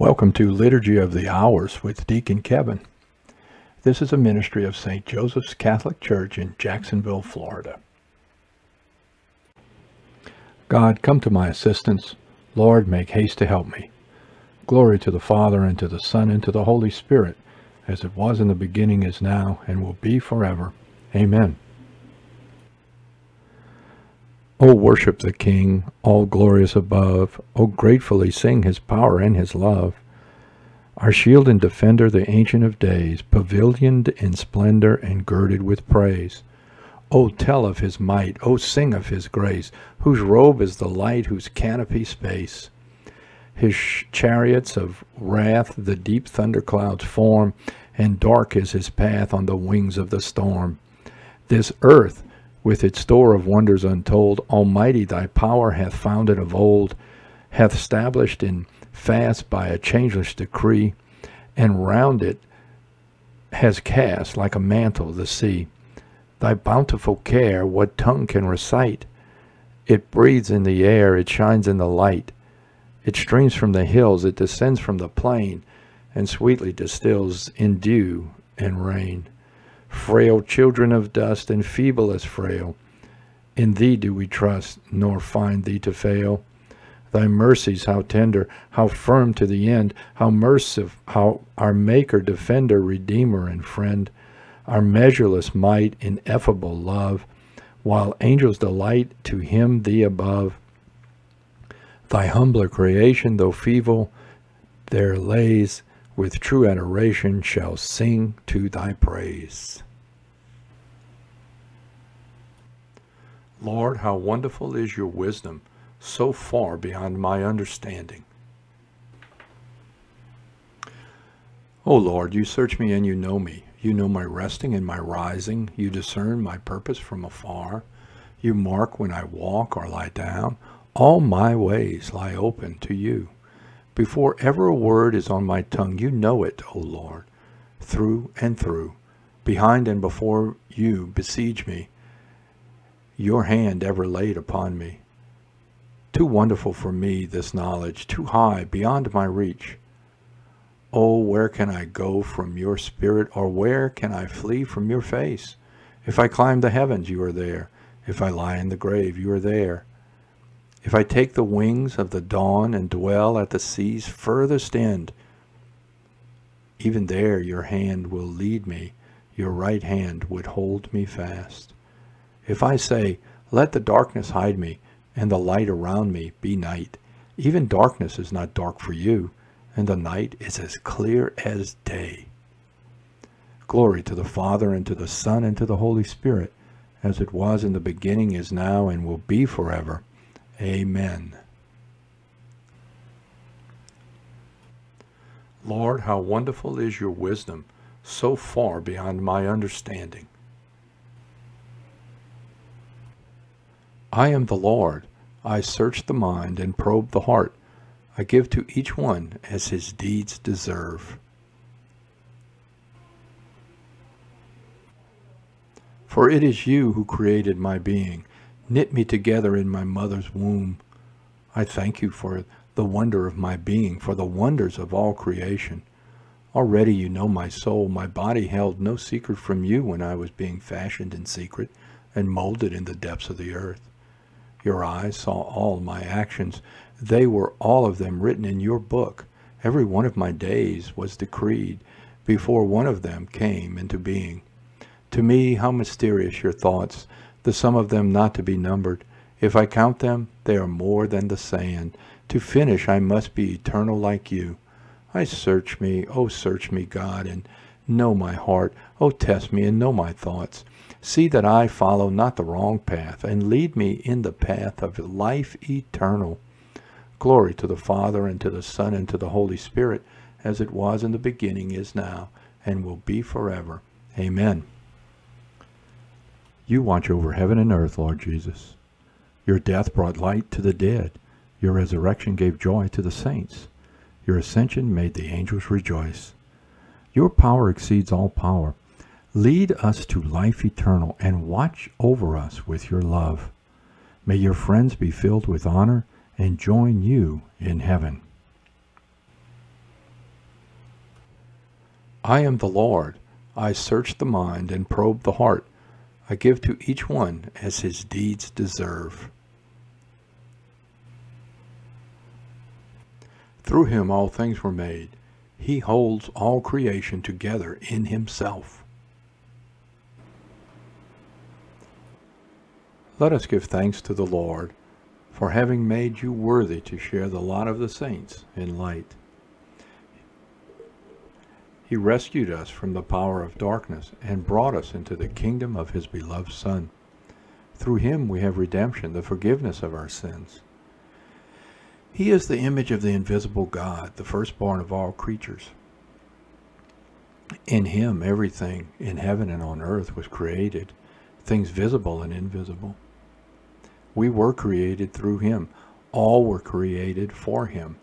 Welcome to Liturgy of the Hours with Deacon Kevin. This is a ministry of St. Joseph's Catholic Church in Jacksonville, Florida. God, come to my assistance. Lord, make haste to help me. Glory to the Father, and to the Son, and to the Holy Spirit, as it was in the beginning, is now, and will be forever. Amen. O worship the King, all glorious above. O gratefully sing his power and his love. Our shield and defender, the Ancient of Days, pavilioned in splendor and girded with praise. O tell of his might, O sing of his grace, whose robe is the light, whose canopy space. His chariots of wrath the deep thunderclouds form, and dark is his path on the wings of the storm. This earth, with its store of wonders untold, Almighty thy power hath founded of old, hath established in fast by a changeless decree, and round it has cast like a mantle the sea. Thy bountiful care, what tongue can recite? It breathes in the air, it shines in the light. It streams from the hills, it descends from the plain, and sweetly distills in dew and rain frail children of dust and feeble as frail. In thee do we trust, nor find thee to fail. Thy mercies, how tender, how firm to the end, how merciful, how our Maker, Defender, Redeemer, and Friend, our measureless might, ineffable love, while angels delight to hymn thee above. Thy humbler creation, though feeble, their lays with true adoration shall sing to thy praise. Lord, how wonderful is your wisdom, so far beyond my understanding. O Lord, you search me and you know me. You know my resting and my rising. You discern my purpose from afar. You mark when I walk or lie down. All my ways lie open to you. Before ever a word is on my tongue, you know it, O Lord, through and through. Behind and before you besiege me, your hand ever laid upon me. Too wonderful for me, this knowledge, too high, beyond my reach. Oh, where can I go from your spirit, or where can I flee from your face? If I climb the heavens, you are there. If I lie in the grave, you are there. If I take the wings of the dawn and dwell at the sea's furthest end, even there your hand will lead me, your right hand would hold me fast. If I say, Let the darkness hide me, and the light around me be night, even darkness is not dark for you, and the night is as clear as day. Glory to the Father, and to the Son, and to the Holy Spirit, as it was in the beginning, is now, and will be forever. Amen. Lord, how wonderful is your wisdom, so far beyond my understanding. I am the Lord. I search the mind and probe the heart. I give to each one as his deeds deserve. For it is you who created my being knit me together in my mother's womb. I thank you for the wonder of my being, for the wonders of all creation. Already you know my soul. My body held no secret from you when I was being fashioned in secret and molded in the depths of the earth. Your eyes saw all my actions. They were all of them written in your book. Every one of my days was decreed before one of them came into being. To me, how mysterious your thoughts, the sum of them not to be numbered. If I count them, they are more than the sand. To finish, I must be eternal like you. I search me, oh search me, God, and know my heart. Oh test me and know my thoughts. See that I follow not the wrong path, and lead me in the path of life eternal. Glory to the Father, and to the Son, and to the Holy Spirit, as it was in the beginning, is now, and will be forever. Amen. You watch over heaven and earth, Lord Jesus. Your death brought light to the dead. Your resurrection gave joy to the saints. Your ascension made the angels rejoice. Your power exceeds all power. Lead us to life eternal and watch over us with your love. May your friends be filled with honor and join you in heaven. I am the Lord. I search the mind and probe the heart. I give to each one as his deeds deserve. Through him all things were made. He holds all creation together in himself. Let us give thanks to the Lord for having made you worthy to share the lot of the saints in light. He rescued us from the power of darkness and brought us into the kingdom of his beloved Son. Through him we have redemption, the forgiveness of our sins. He is the image of the invisible God, the firstborn of all creatures. In him everything in heaven and on earth was created, things visible and invisible. We were created through him. All were created for him.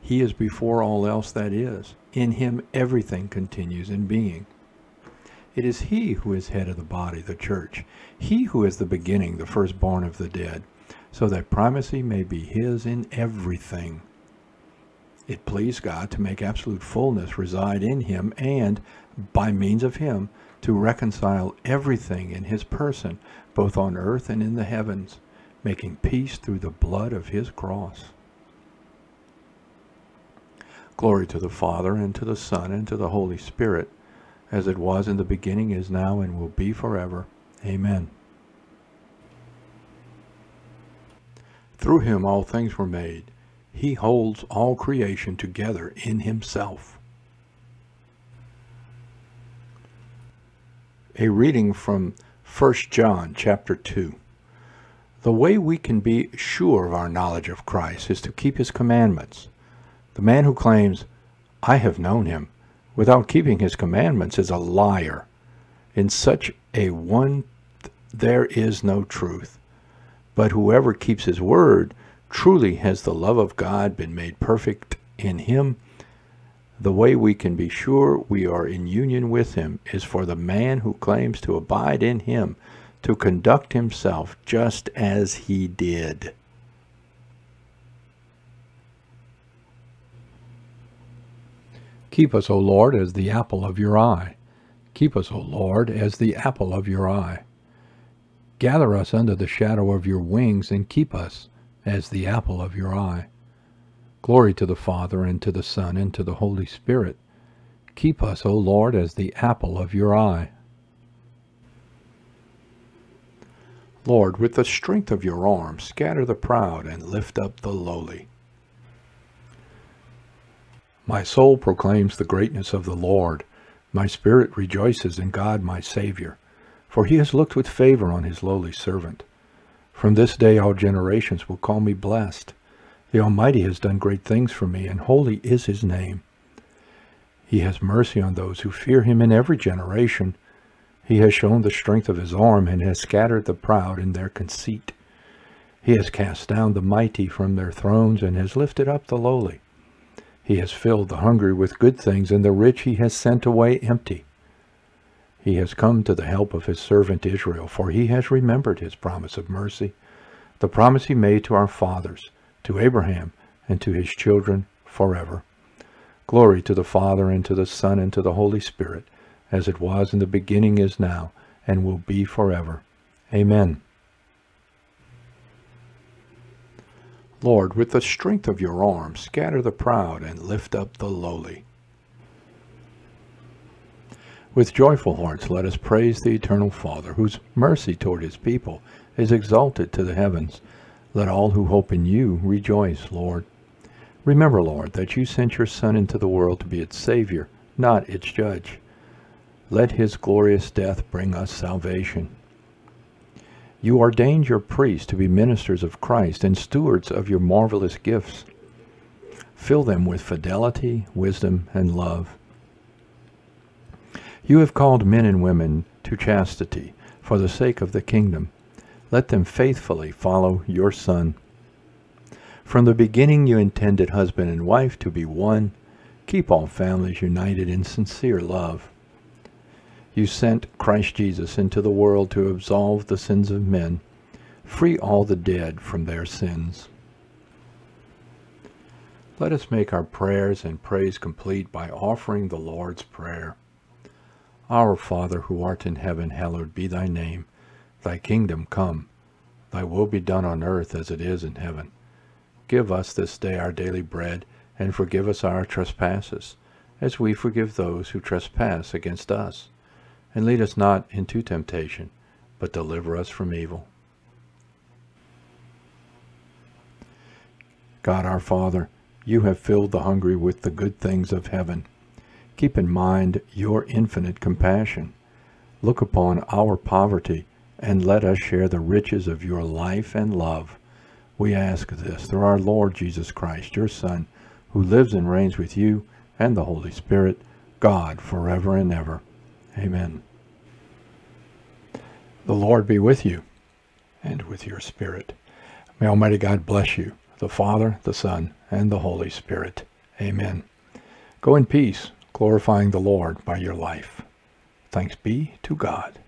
He is before all else that is. In him everything continues in being. It is he who is head of the body, the church. He who is the beginning, the firstborn of the dead, so that primacy may be his in everything. It pleased God to make absolute fullness reside in him and, by means of him, to reconcile everything in his person, both on earth and in the heavens making peace through the blood of his cross. Glory to the Father, and to the Son, and to the Holy Spirit, as it was in the beginning, is now, and will be forever. Amen. Through him all things were made. He holds all creation together in himself. A reading from 1 John chapter 2. The way we can be sure of our knowledge of Christ is to keep his commandments. The man who claims, I have known him, without keeping his commandments is a liar. In such a one there is no truth. But whoever keeps his word, truly has the love of God been made perfect in him. The way we can be sure we are in union with him is for the man who claims to abide in him to conduct himself just as he did. Keep us, O Lord, as the apple of your eye. Keep us, O Lord, as the apple of your eye. Gather us under the shadow of your wings, and keep us as the apple of your eye. Glory to the Father, and to the Son, and to the Holy Spirit. Keep us, O Lord, as the apple of your eye. Lord, with the strength of your arm, scatter the proud and lift up the lowly. My soul proclaims the greatness of the Lord. My spirit rejoices in God my Savior, for he has looked with favor on his lowly servant. From this day all generations will call me blessed. The Almighty has done great things for me, and holy is his name. He has mercy on those who fear him in every generation. He has shown the strength of his arm and has scattered the proud in their conceit. He has cast down the mighty from their thrones and has lifted up the lowly. He has filled the hungry with good things, and the rich he has sent away empty. He has come to the help of his servant Israel, for he has remembered his promise of mercy, the promise he made to our fathers, to Abraham, and to his children forever. Glory to the Father, and to the Son, and to the Holy Spirit, as it was in the beginning is now, and will be forever. Amen. Lord, with the strength of your arm, scatter the proud and lift up the lowly. With joyful hearts, let us praise the eternal Father, whose mercy toward his people is exalted to the heavens. Let all who hope in you rejoice, Lord. Remember, Lord, that you sent your Son into the world to be its Savior, not its judge. Let his glorious death bring us salvation. You ordained your priests to be ministers of Christ and stewards of your marvelous gifts. Fill them with fidelity, wisdom, and love. You have called men and women to chastity for the sake of the kingdom. Let them faithfully follow your Son. From the beginning you intended husband and wife to be one. Keep all families united in sincere love. You sent Christ Jesus into the world to absolve the sins of men, free all the dead from their sins. Let us make our prayers and praise complete by offering the Lord's Prayer. Our Father who art in heaven, hallowed be thy name. Thy kingdom come. Thy will be done on earth as it is in heaven. Give us this day our daily bread, and forgive us our trespasses, as we forgive those who trespass against us. And lead us not into temptation, but deliver us from evil. God our Father, you have filled the hungry with the good things of heaven. Keep in mind your infinite compassion. Look upon our poverty and let us share the riches of your life and love. We ask this through our Lord Jesus Christ, your Son, who lives and reigns with you and the Holy Spirit, God, forever and ever. Amen. The Lord be with you and with your spirit. May Almighty God bless you, the Father, the Son, and the Holy Spirit. Amen. Go in peace glorifying the Lord by your life. Thanks be to God.